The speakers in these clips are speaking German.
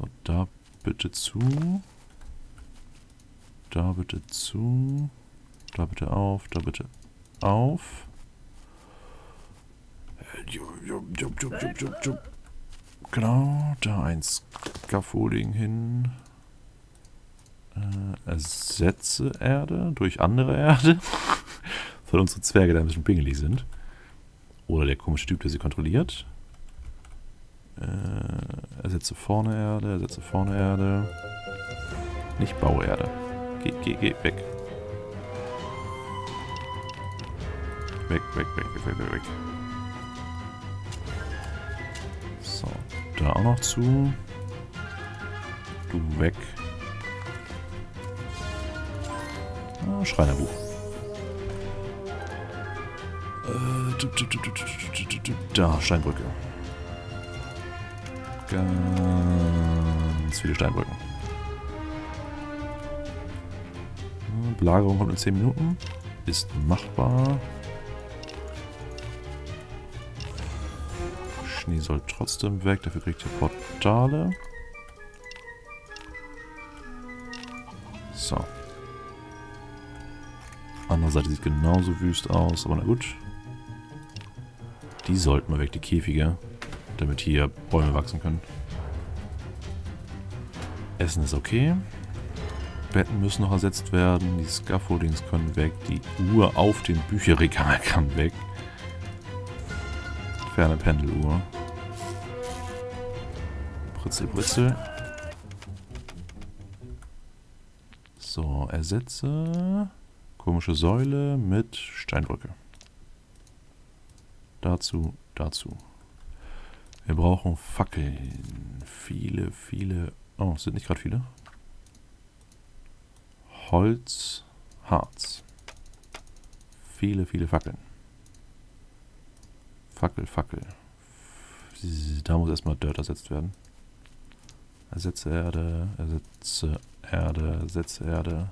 So, da bitte zu. Da bitte zu. Da bitte auf, da bitte auf. Genau, da ein Scaffolding hin. Äh, ersetze Erde durch andere Erde. Von unsere Zwerge, die ein bisschen pingelig sind. Oder der komische Typ, der sie kontrolliert. Äh, ersetze vorne Erde, ersetze vorne Erde. Nicht Bauerde. Geh, geh, geh, weg. Weg, weg, weg, weg, weg, weg. So, da auch noch zu. Du weg. Ah, Schreinerbuch. Äh, da, Steinbrücke. Ganz viele Steinbrücken. Belagerung kommt in 10 Minuten. Ist machbar. Schnee soll trotzdem weg. Dafür kriegt ihr Portale. So. Andere Seite sieht genauso wüst aus, aber na gut. Die sollten mal weg, die Käfige. Damit hier Bäume wachsen können. Essen ist okay. Betten müssen noch ersetzt werden. Die Scaffoldings können weg. Die Uhr auf dem Bücherregal kann weg. Ferne Pendeluhr. Britzel, Britzel. So, ersetze komische Säule mit Steinbrücke. Dazu, dazu. Wir brauchen Fackeln. Viele, viele... Oh, sind nicht gerade viele? Holz, Harz. Viele, viele Fackeln. Fackel, Fackel. Da muss erstmal Dirt ersetzt werden. Ersetze Erde, ersetze Erde, ersetze Erde.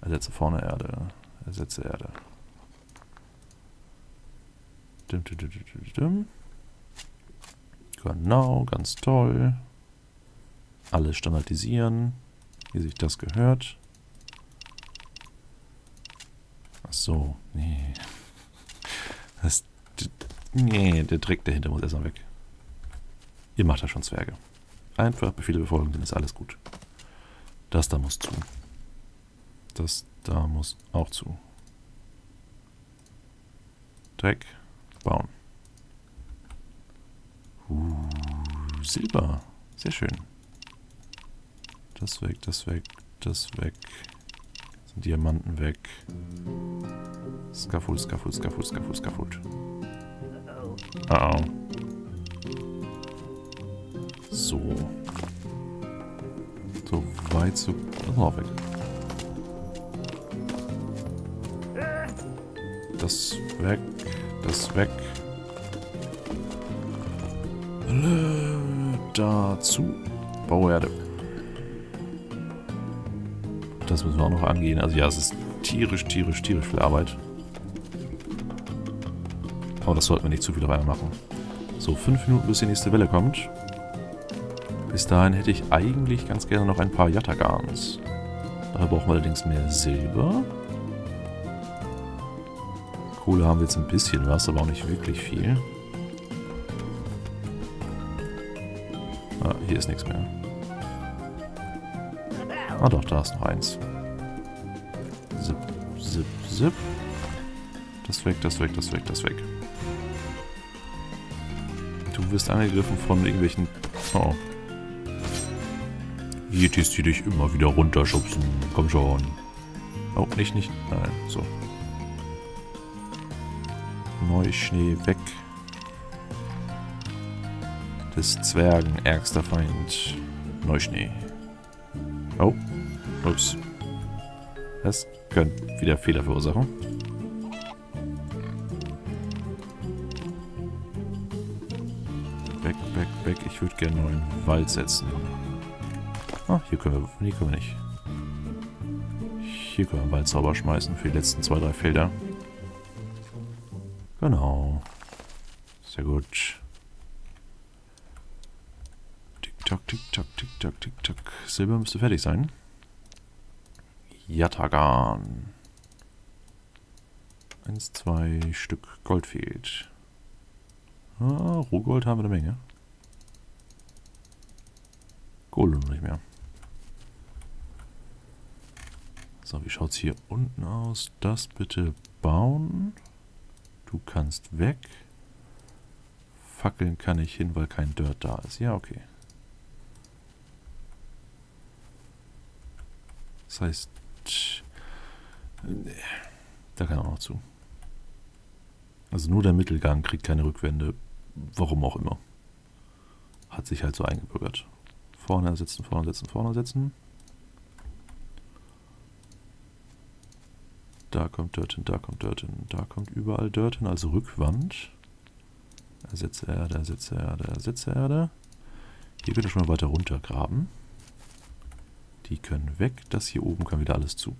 Ersetze vorne Erde, ersetze Erde. Dim, dim, dim, dim, dim. Genau, ganz toll. Alles standardisieren, wie sich das gehört. Ach so, nee. Das, nee, der Dreck dahinter muss erstmal weg. Ihr macht ja schon Zwerge. Einfach Befehle befolgen, dann ist alles gut. Das da muss zu. Das da muss auch zu. Dreck bauen. Uh, Silber. Sehr schön. Das weg, das weg, das weg. Sind Diamanten weg. Scaffold, Scaffold, Scaffold, Scaffold, Scaffold. Oh oh. So. So weit so. Das war auch weg. Das weg. Das weg. Dazu. Bauerde. Das müssen wir auch noch angehen. Also ja, es ist tierisch, tierisch, tierisch viel Arbeit. Aber das sollten wir nicht zu viel auf einmal machen. So, fünf Minuten bis die nächste Welle kommt. Bis dahin hätte ich eigentlich ganz gerne noch ein paar Yatagans. Dafür brauchen wir allerdings mehr Silber. Kohle haben wir jetzt ein bisschen was, aber auch nicht wirklich viel. Hier ist nichts mehr. Ah doch, da ist noch eins. Zip, zip, zip. Das weg, das weg, das weg, das weg. Du wirst angegriffen von irgendwelchen... Oh. Yetis, die dich immer wieder runterschubsen. Komm schon. Oh, nicht, nicht. Nein, so. Neuschnee weg. Des Zwergen ärgster Feind. Neuschnee. Oh. Ups. Das könnte wieder Fehler verursachen. Weg, weg, weg. Ich würde gerne einen neuen Wald setzen. Ah, hier können wir, nee, können wir nicht. Hier können wir einen Waldzauber schmeißen für die letzten zwei, drei Felder. Genau. Sehr gut. Tick-tock, tick-tock, tick-tock, tick-tock. Silber müsste fertig sein. Yatagan. Eins, zwei Stück Gold fehlt. Ah, Rohgold haben wir eine Menge. Noch nicht mehr. So, wie schaut es hier unten aus? Das bitte bauen. Du kannst weg. Fackeln kann ich hin, weil kein Dirt da ist. Ja, okay. Das heißt... Da kann auch noch zu. Also nur der Mittelgang kriegt keine Rückwände. Warum auch immer. Hat sich halt so eingebürgert. Vorne setzen, vorne setzen, vorne setzen. Da kommt Dirt hin, da kommt Dirt hin, da kommt überall Dirt hin, also Rückwand. Ersetze Erde, ersetze Erde, ersetze Erde. Hier könnt ihr schon mal weiter runter graben. Die können weg. Das hier oben kann wieder alles zu.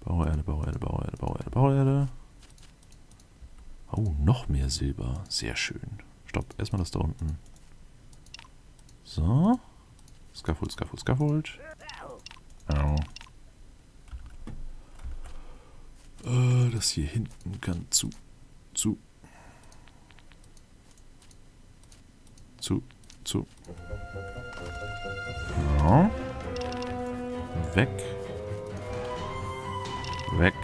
Bauerde, Bauerde, Bauerde, Bauerde, Bauerde. Oh, noch mehr Silber. Sehr schön. Stopp, erstmal das da unten. So. Scaffold, Scaffold, Scaffold. Au. Äh, das hier hinten kann zu. Zu. Zu. Zu. Weg. Weg.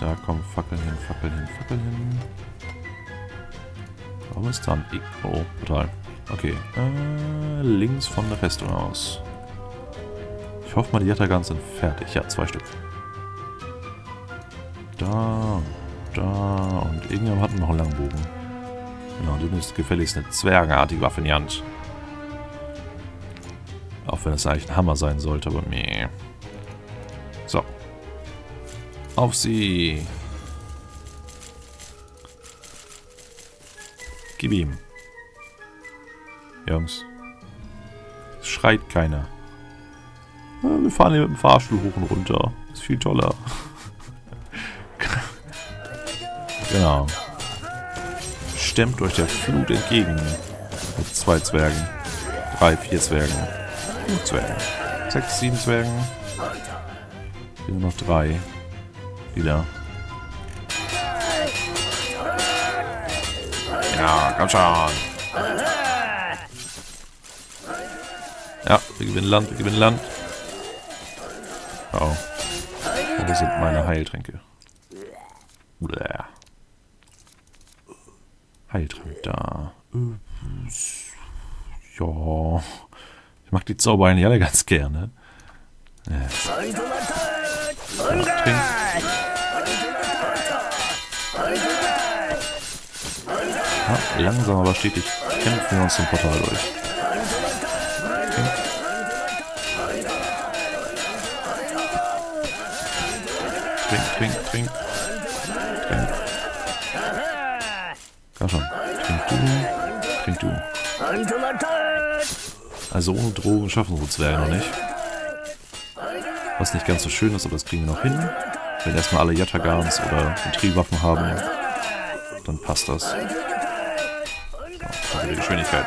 Da kommen Fackeln hin, Fackeln hin, Fackeln hin. Warum ist da ein... I oh, total. Okay. Äh, links von der Festung aus. Ich hoffe mal, die Yatagans sind fertig. Ja, zwei Stück. Da, da und irgendjemand hat noch einen Langbogen. Genau, du nimmst gefälligst eine zwergenartige Waffe in die Hand. Auch wenn es eigentlich ein Hammer sein sollte, aber meh. So. Auf sie! Gib ihm. Jungs. Es schreit keiner. Wir fahren hier mit dem Fahrstuhl hoch und runter. Ist viel toller. genau. Stemmt euch der Flut entgegen. Mit zwei Zwergen. Drei, vier Zwergen. Fünf Zwergen. Sechs, sieben Zwergen. Hier nur noch drei. Wieder. Ja, komm schon. Ja, wir gewinnen Land, wir gewinnen Land. Oh. Wo sind meine Heiltränke? Bläh. Heiltrank da. Ja. Ich mag die Zauber eigentlich alle ganz gerne. Ja. Ja, trink. Langsam aber stetig kämpfen wir uns zum Portal durch. trink, trink. Trink. Komm schon. Trink du. Trink du. Also ohne Drogen schaffen so Zwerge noch nicht. Was nicht ganz so schön ist, aber das kriegen wir noch hin. Wenn erstmal alle Yatagans oder Triebwaffen haben, dann passt das. So, die Geschwindigkeit.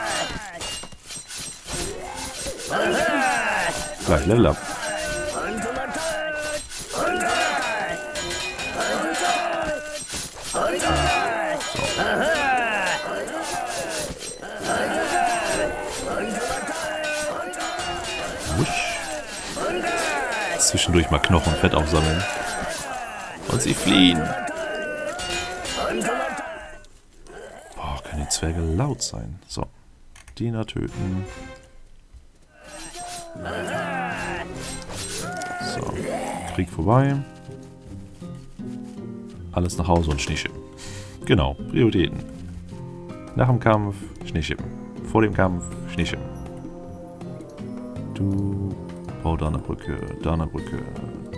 Gleich Level up. Zwischendurch mal Knochen und Fett aufsammeln. Und sie fliehen. Boah, können die Zwerge laut sein. So. Diener töten. So. Krieg vorbei. Alles nach Hause und Schneeschippen. Genau, Prioritäten. Nach dem Kampf Schneeschippen. Vor dem Kampf Schneeschippen. Du bau da eine Brücke, da eine Brücke,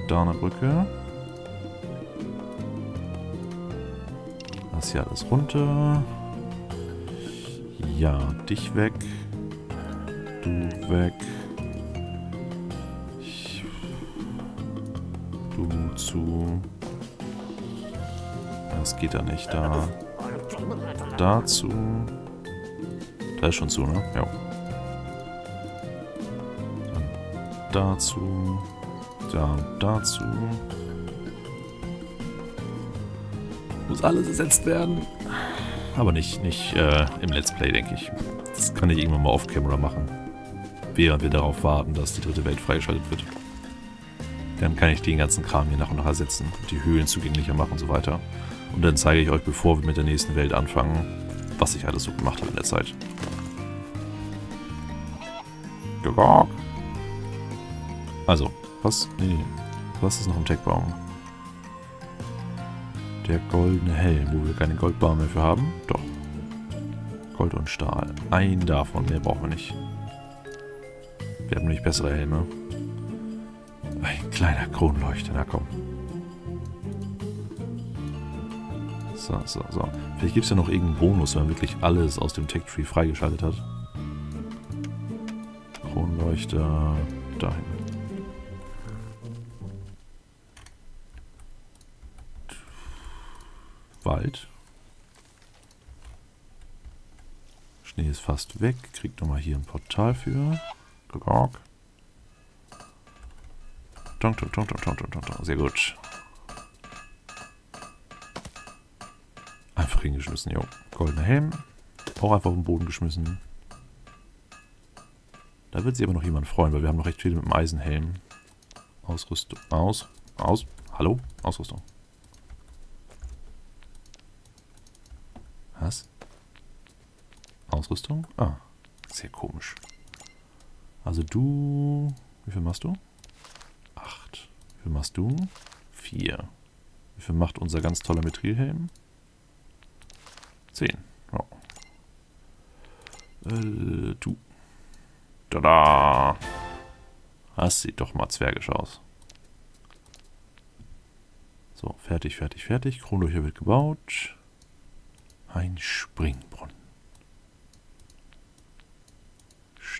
da eine Brücke. Das hier alles runter. Ja, dich weg. Du weg. Du zu. Das geht da nicht, da. dazu. Da ist schon zu, ne? Ja. Dazu. Da dazu. Muss alles ersetzt werden. Aber nicht, nicht äh, im Let's Play, denke ich. Das kann ich irgendwann mal off-camera machen. Während wir darauf warten, dass die dritte Welt freigeschaltet wird. Dann kann ich den ganzen Kram hier nach und nach ersetzen. Die Höhlen zugänglicher machen und so weiter. Und dann zeige ich euch, bevor wir mit der nächsten Welt anfangen, was ich alles so gemacht habe in der Zeit. Also, was? Nee, was ist noch im Techbaum? Der goldene Helm, wo wir keine Goldbar mehr für haben. Doch. Gold und Stahl. Ein davon, mehr brauchen wir nicht. Wir haben nämlich bessere Helme. Ein kleiner Kronleuchter, na komm. So, so, so. Vielleicht gibt es ja noch irgendeinen Bonus, wenn man wirklich alles aus dem Tech Tree freigeschaltet hat. Kronleuchter dahin. Wald. Schnee ist fast weg. Kriegt nochmal hier ein Portal für. Gogok. Tong, tong, tong, tong, tong, tong, tong. Sehr gut. Einfach hingeschmissen, jo. Goldener Helm. Auch einfach auf den Boden geschmissen. Da wird sich aber noch jemand freuen, weil wir haben noch recht viele mit dem Eisenhelm. Ausrüstung. Aus. Aus. Hallo? Ausrüstung. Was? Ausrüstung? Ah. Sehr komisch. Also du... Wie viel machst du? Acht. Wie viel machst du? Vier. Wie viel macht unser ganz toller Methrilhelm? 10. Oh. Äh, du. Tada! Das sieht doch mal zwergisch aus. So, fertig, fertig, fertig. Kronlöcher wird gebaut. Ein Springbrunnen.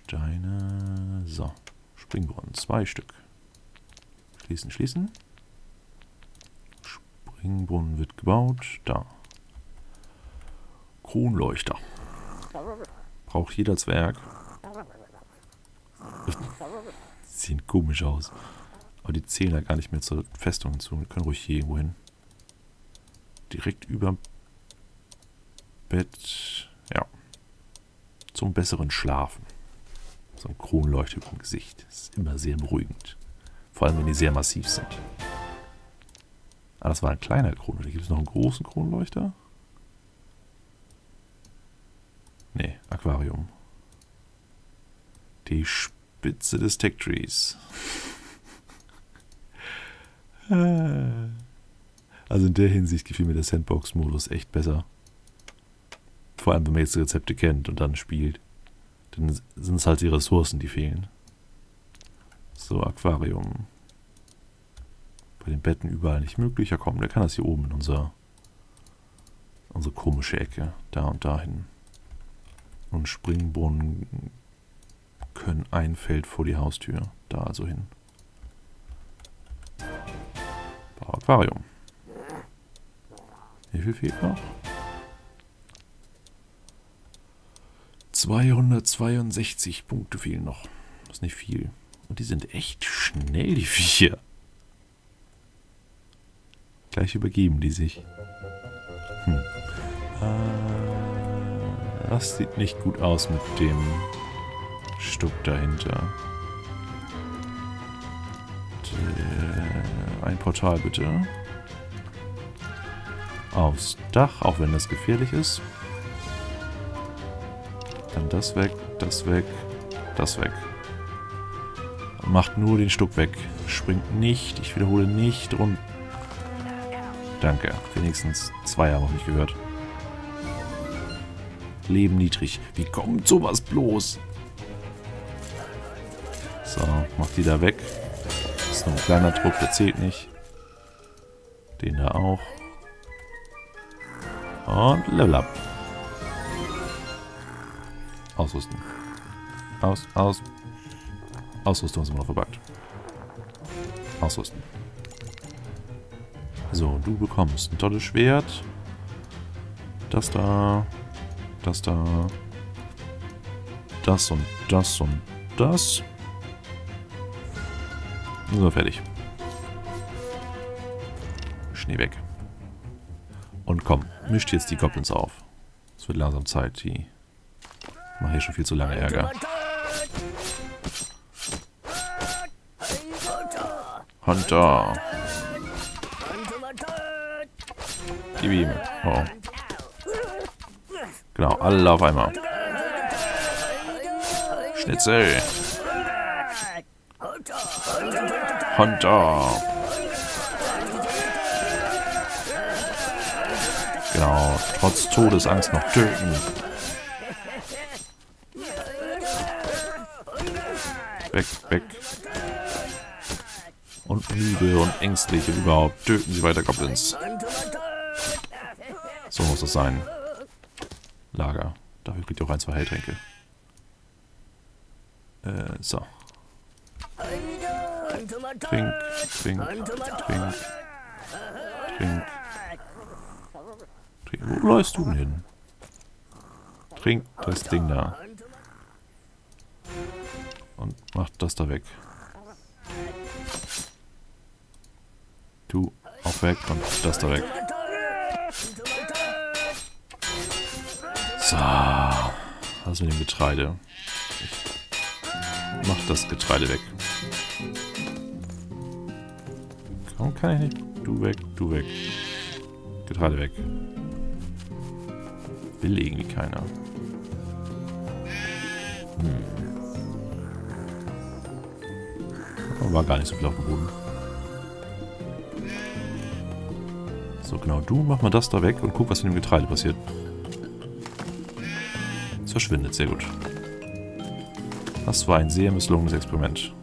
Steine. So, Springbrunnen. Zwei Stück. Schließen, schließen. Springbrunnen wird gebaut. Da. Kronleuchter. Braucht jeder Zwerg. Sehen komisch aus. Aber die zählen ja gar nicht mehr zur Festung hinzu. Wir können ruhig hier irgendwo hin. Direkt über Bett. Ja. Zum besseren Schlafen. So ein Kronleuchter im Gesicht. Das ist immer sehr beruhigend. Vor allem, wenn die sehr massiv sind. Ah, das war ein kleiner Kronleuchter. Gibt es noch einen großen Kronleuchter? Nee, Aquarium. Die Spitze des Tech Trees. also in der Hinsicht gefiel mir der Sandbox-Modus echt besser. Vor allem, wenn man jetzt die Rezepte kennt und dann spielt. Dann sind es halt die Ressourcen, die fehlen. So, Aquarium. Bei den Betten überall nicht möglich. Ja komm, der kann das hier oben in unser, unsere komische Ecke. Da und dahin und Springbrunnen können ein Feld vor die Haustür. Da also hin. Bau Aquarium. Wie viel fehlt noch? 262 Punkte fehlen noch. Das ist nicht viel. Und die sind echt schnell, die Viecher. Gleich übergeben die sich. Hm. Äh das sieht nicht gut aus mit dem Stuck dahinter. Ein Portal bitte. Aufs Dach, auch wenn das gefährlich ist. Dann das weg, das weg, das weg. Macht nur den Stuck weg. Springt nicht, ich wiederhole nicht rund. Danke. Wenigstens zwei haben wir nicht gehört. Leben niedrig. Wie kommt sowas bloß? So, mach die da weg. Das ist noch ein kleiner Druck, der zählt nicht. Den da auch. Und Level up. Ausrüsten. Aus, aus. Ausrüstung ist immer noch verbuggt. Ausrüsten. So, du bekommst ein tolles Schwert. Das da. Das da. Das und das und das. So, fertig. Schnee weg. Und komm, mischt jetzt die Goblins auf. Es wird langsam Zeit, die machen hier schon viel zu lange Ärger. Hunter. Gib ihm. Oh. Genau, alle auf einmal. Schnitzel. Hunter. Genau, trotz Todesangst noch töten. Weg, weg. Und müde und ängstlich und überhaupt. Töten sie weiter Goblins. So muss es sein. Lager. Dafür kriegt ihr auch ein, zwei Heiltränke. Äh, so. Trink, trink, trink, trink. Trink. Wo läufst du denn hin? Trink das Ding da. Und mach das da weg. Du auch weg und das da weg. So. Was mit dem Getreide? Ich mach das Getreide weg. Warum kann ich nicht? Du weg, du weg. Getreide weg. Will irgendwie keiner. Hm. War gar nicht so viel auf dem Boden. So, genau. Du, mach mal das da weg und guck, was mit dem Getreide passiert. Es verschwindet, sehr gut. Das war ein sehr misslungenes Experiment.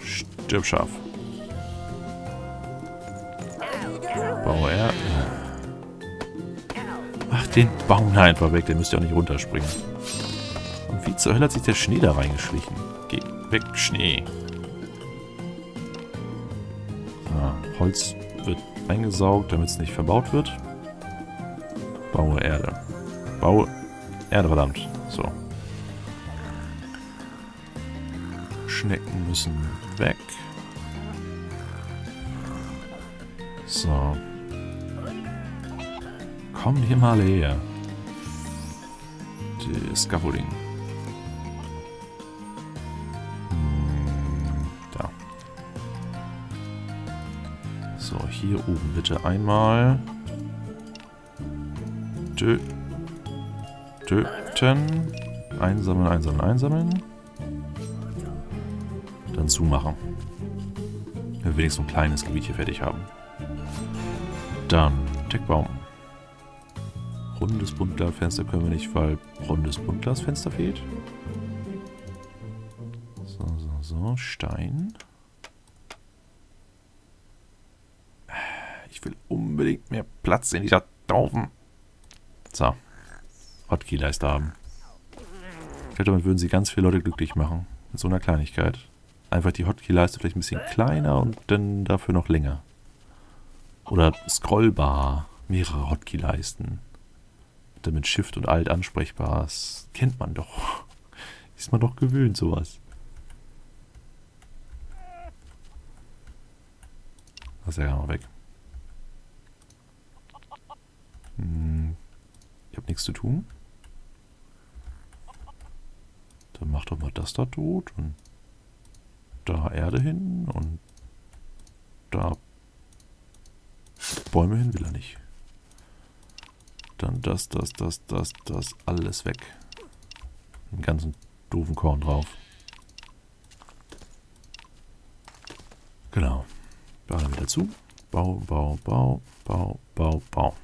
Stirb scharf. Baue er. Mach den Baum einfach weg, der müsste ja auch nicht runterspringen. Und wie zur Hölle hat sich der Schnee da reingeschlichen? Geh weg, Schnee. Holz wird eingesaugt, damit es nicht verbaut wird. Baue Erde. Baue Erde, verdammt. So. Schnecken müssen weg. So. Komm hier mal her. Die Scaffolding. Hier oben bitte einmal. Tö töten. Einsammeln, einsammeln, einsammeln. Dann zumachen. Wenn wir wenigstens ein kleines Gebiet hier fertig haben. Dann Deckbaum. Rundes Buntglasfenster können wir nicht, weil rundes Buntglasfenster fehlt. So, so, so. Stein. Ich will unbedingt mehr Platz in dieser Daufen. So. Hotkey-Leiste haben. Ich glaube, damit würden sie ganz viele Leute glücklich machen. Mit so einer Kleinigkeit. Einfach die Hotkey-Leiste vielleicht ein bisschen kleiner und dann dafür noch länger. Oder scrollbar. Mehrere Hotkey-Leisten. Dann mit Shift und Alt ansprechbar. Das kennt man doch. Ist man doch gewöhnt, sowas. Das ist ja noch weg. Hm. Ich habe nichts zu tun. Dann mach doch mal das da tot und da Erde hin und da Bäume hin will er nicht. Dann das, das, das, das, das, alles weg. Den ganzen doofen Korn drauf. Genau. Wir wieder zu. Bau, Bau, Bau, Bau, Bau, Bau.